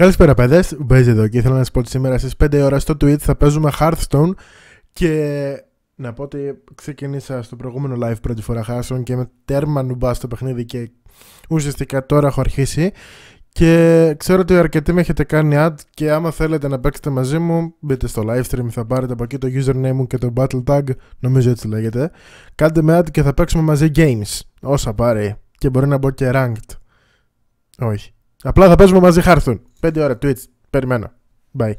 Καλησπέρα, παιδες. Μπέζε εδώ και ήθελα να σας πω ότι σήμερα στις 5 ώρα στο Twitch θα παίζουμε Hearthstone και να πω ότι ξεκίνησα στο προηγούμενο live πρώτη φορά Hearthstone και με τέρμα νουμπά στο παιχνίδι και ουσιαστικά τώρα έχω αρχίσει. Και ξέρω ότι αρκετοί με έχετε κάνει ad και άμα θέλετε να παίξετε μαζί μου μπείτε στο live stream θα πάρετε από εκεί το username μου και το battle tag νομίζω έτσι λέγεται. Κάντε με ad και θα παίξουμε μαζί games όσα πάρει. Και μπορεί να μπω και ranked. Όχι Απλά θα παίζουμε μαζί Hearthstone. 5 ώρα Twitch. Περιμένω. Bye.